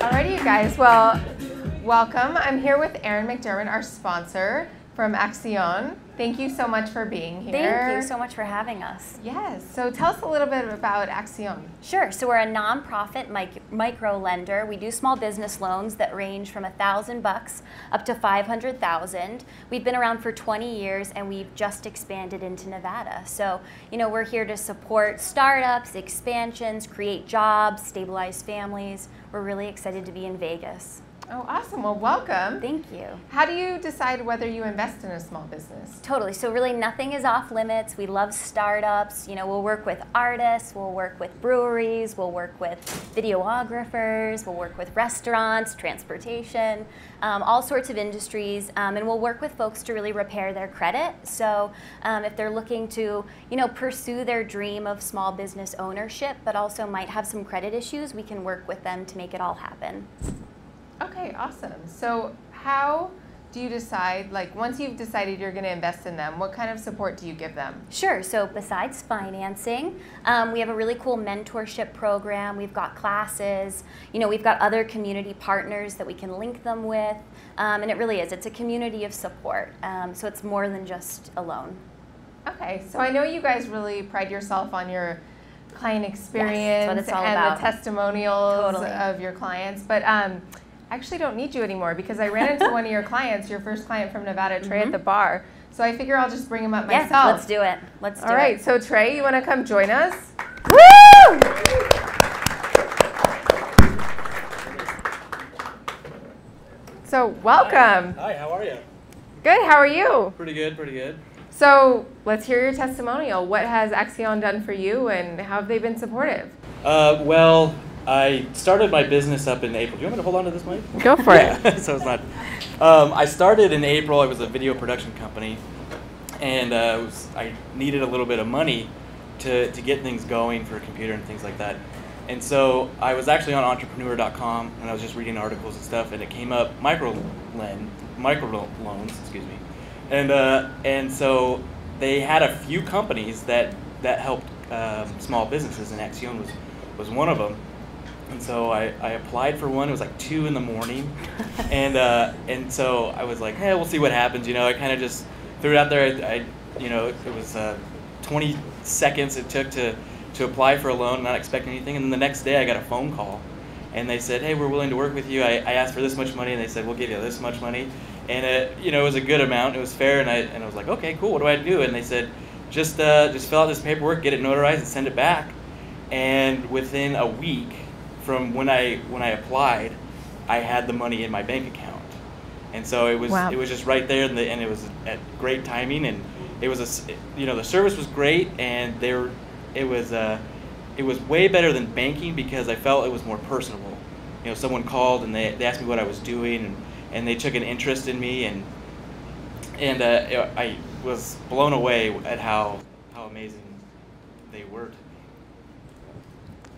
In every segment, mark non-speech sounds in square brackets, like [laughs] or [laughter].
Alrighty, you guys. Well, welcome. I'm here with Erin McDermott, our sponsor from Accion. Thank you so much for being here. Thank you so much for having us. Yes. So tell us a little bit about Accion. Sure. So we're a nonprofit mic- micro lender. We do small business loans that range from a thousand bucks up to five hundred thousand. We've been around for 20 years, and we've just expanded into Nevada. So you know we're here to support startups, expansions, create jobs, stabilize families. We're really excited to be in Vegas. Oh, awesome. Well, welcome. Thank you. How do you decide whether you invest in a small business? Totally. So really nothing is off limits. We love startups. You know, we'll work with artists, we'll work with breweries, we'll work with videographers, we'll work with restaurants, transportation, um, all sorts of industries, um, and we'll work with folks to really repair their credit. So um, if they're looking to, you know, pursue their dream of small business ownership, but also might have some credit issues, we can work with them to make it all happen. Okay, awesome. So how do you decide, like once you've decided you're going to invest in them, what kind of support do you give them? Sure. So besides financing, um, we have a really cool mentorship program. We've got classes. You know, we've got other community partners that we can link them with, um, and it really is. It's a community of support. Um, so it's more than just a loan. Okay, so I know you guys really pride yourself on your client experience all and about. the testimonials Totally. of your clients, but um, I actually don't need you anymore because I ran into one of your [laughs] clients, your first client from Nevada, Trey, at the bar. So I figure I'll just bring him up Mm-hmm. Yeah, myself. let's do it. Let's do All right, it. so Trey, you want to come join us? Woo! So welcome. Hi, how are you? Good. How are you? Pretty good, pretty good. So let's hear your testimonial. What has Accion done for you, and how have they been supportive? Uh, well, I started my business up in April. Do you want me to hold on to this mic? Go for it. [laughs] so it's not. Um, I started in April. I was a video production company, and uh, it was, I needed a little bit of money to, to get things going for a computer and things like that. And so I was actually on entrepreneur.com and I was just reading articles and stuff, and it came up micro lend, micro loans, excuse me, and uh, and so they had a few companies that that helped um, small businesses, and Accion was was one of them. And so I, I applied for one. It was like two in the morning, [laughs] and uh, and so I was like, hey, we'll see what happens. You know, I kind of just threw it out there. I, I you know, it was uh, 20 seconds it took to to apply for a loan, not expecting anything. And then the next day I got a phone call, and they said, hey, we're willing to work with you. I, I asked for this much money, and they said, we'll give you this much money. And it, you know, it was a good amount. It was fair, and I and I was like, okay, cool. What do I do? And they said, just uh, just fill out this paperwork, get it notarized, and send it back. And within a week from when I when I applied, I had the money in my bank account, and so it was Wow. it was just right there, and, the, and it was at great timing, and it was a you know the service was great, and there it was uh, it was way better than banking because I felt it was more personable. You know, someone called and they, they asked me what I was doing, and, and they took an interest in me, and and uh, I was blown away at how how amazing they were.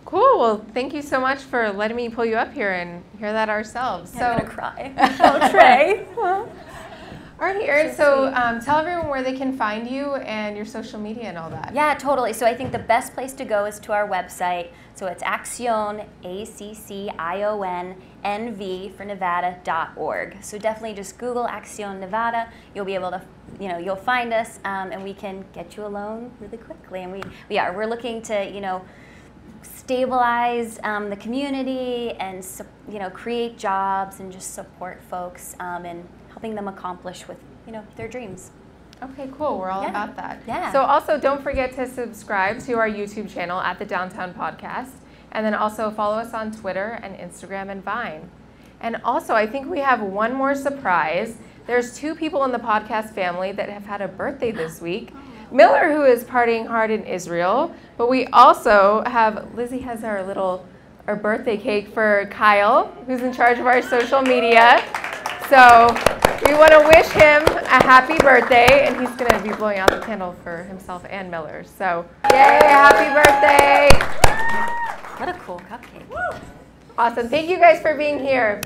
To me. Cool. Well, thank you so much for letting me pull you up here and hear that ourselves. I'm so, gonna cry. [laughs] oh, Trey. [laughs] all right, Erin. So, um, tell everyone where they can find you and your social media and all that. Yeah, totally. So I think the best place to go is to our website. So it's Accion, A C C I O N N V for Nevada.org. So definitely just Google Accion Nevada. You'll be able to, you know, you'll find us, um, and we can get you a loan really quickly. And we, we are. We're looking to, you know, stabilize um, the community and you know create jobs and just support folks um, and helping them accomplish with you know their dreams. Okay, cool. We're all Yeah. about that. Yeah. So also don't forget to subscribe to our YouTube channel at the Downtown Podcast. And then also follow us on Twitter and Instagram and Vine. And also I think we have one more surprise. There's two people in the podcast family that have had a birthday this [gasps] week. Miller, who is partying hard in Israel, but we also have Lizzie has our little our birthday cake for Kyle, who's in charge of our social media. So we want to wish him a happy birthday, and he's going to be blowing out the candle for himself and Miller. So, yay, happy birthday! What a cool cupcake. Awesome. Thank you guys for being here.